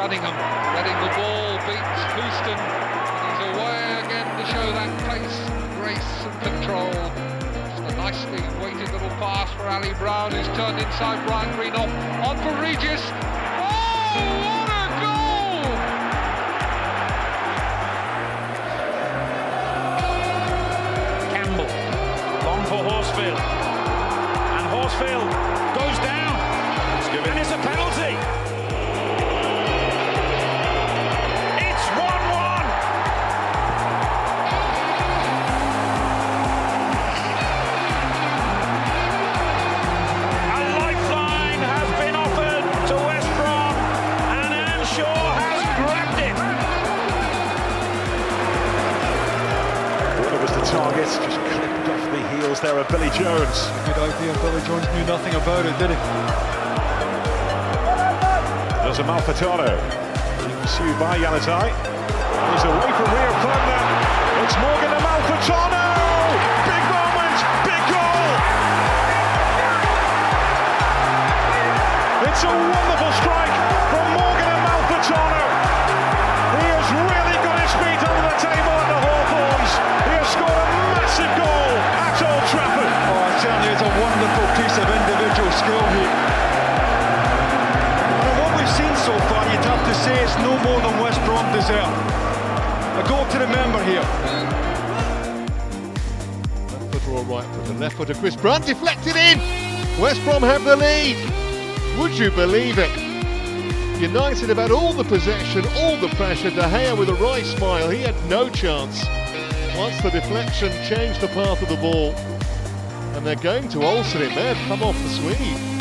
Cunningham letting the ball beat Houston. He's away again to show that pace, grace and control. Just a nicely weighted little pass for Ally Brown who's turned inside Brian Greenhoff. On for Regis. Oh, what a goal! Campbell, long for Horsfield. And Horsfield goes down. And it's a penalty. Target, just clipped off the heels there of Billy Jones. Good idea. Billy Jones knew nothing about it, did he? There's a Malfitano. Pursued by Yanatai. He's away from Rio Ferdinand. It's no more than West Brom deserve. A goal to remember here. Left footer all right for the left footer. Chris Brunt deflected in. West Brom have the lead. Would you believe it? United have had all the possession, all the pressure. De Gea with a wry smile. He had no chance. Once the deflection changed the path of the ball. And they're going to Olsson. It have come off the Swede.